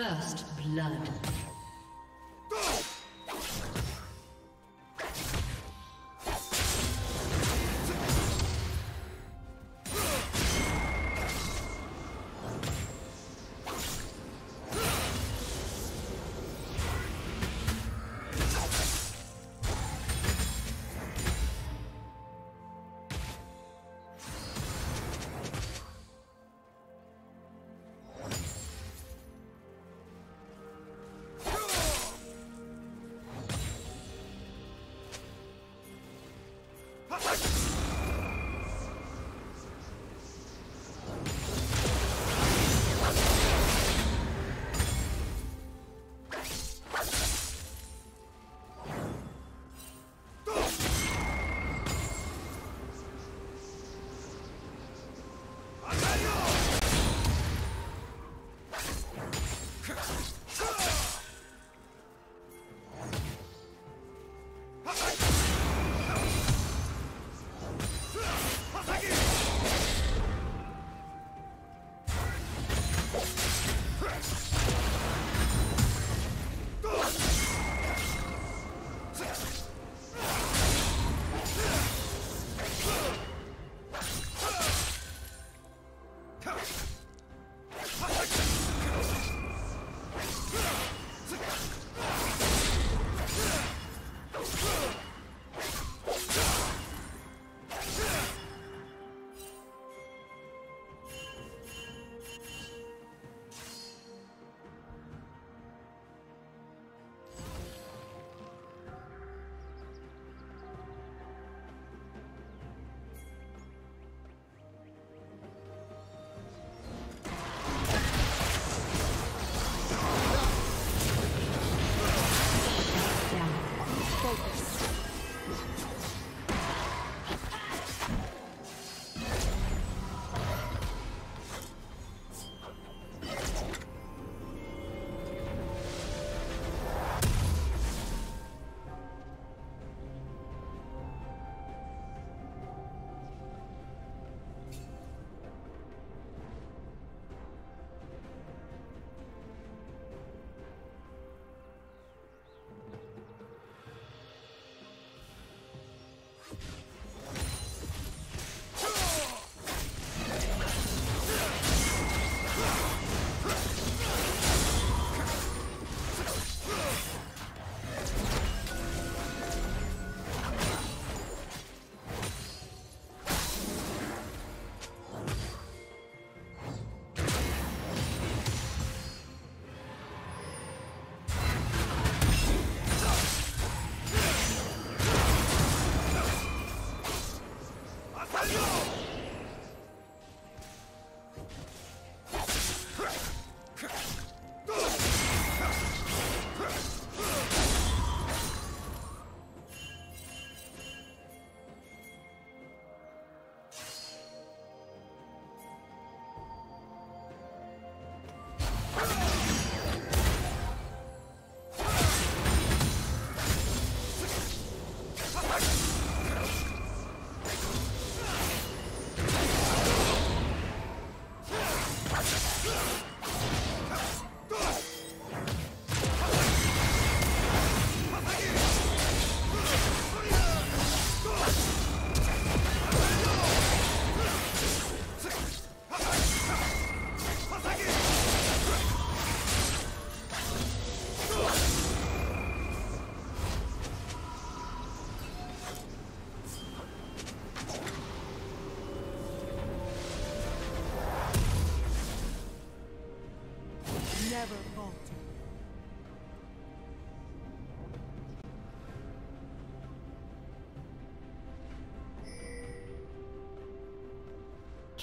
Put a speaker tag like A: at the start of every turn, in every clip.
A: First blood.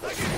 A: Nothing